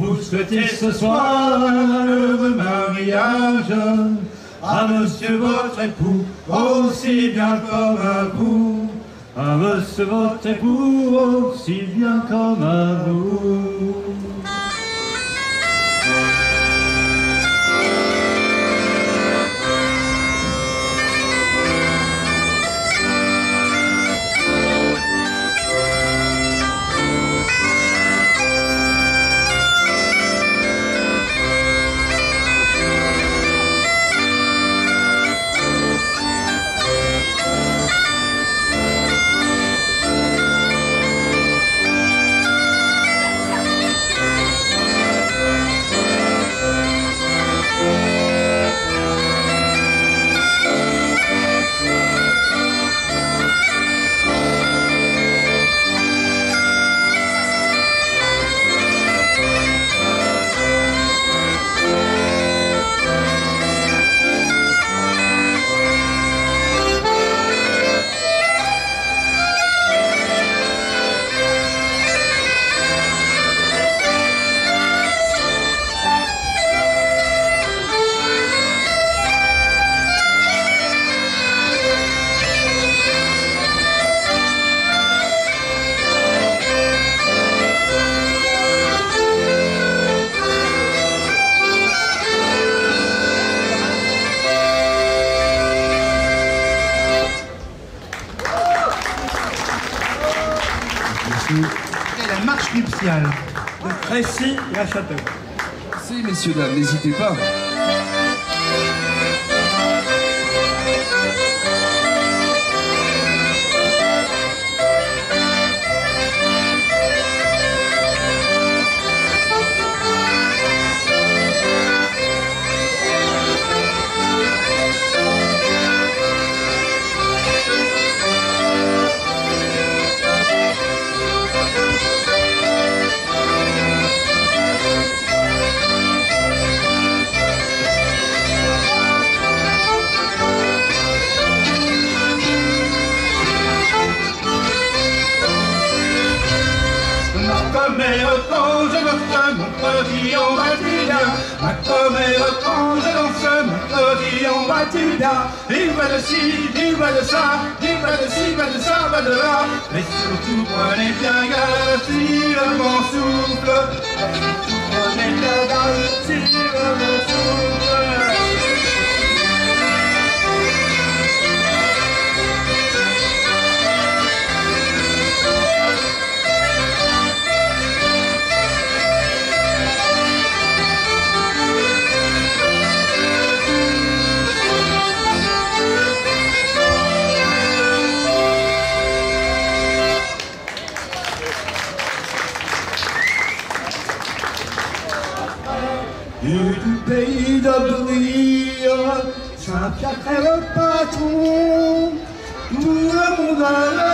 vous souhaiter ce soir un heureux mariage à monsieur votre époux, aussi bien comme à vous. À monsieur votre époux, aussi bien comme à vous. C'était la marche nuptiale de Crécy et la Château. Si, messieurs, dames, n'hésitez pas. Ma commère quand je danse, mon cotillon va-t-il bien Ma commère quand je danse, mon cotillon va-t-il bien Il va de ci, il va de ça, il va de ci, va de ça, va de là. Mais surtout prenez bien garde si le vent souffle. Prenez bien garde si 일대이저분이여 사피아카르 빠중 누가 무가라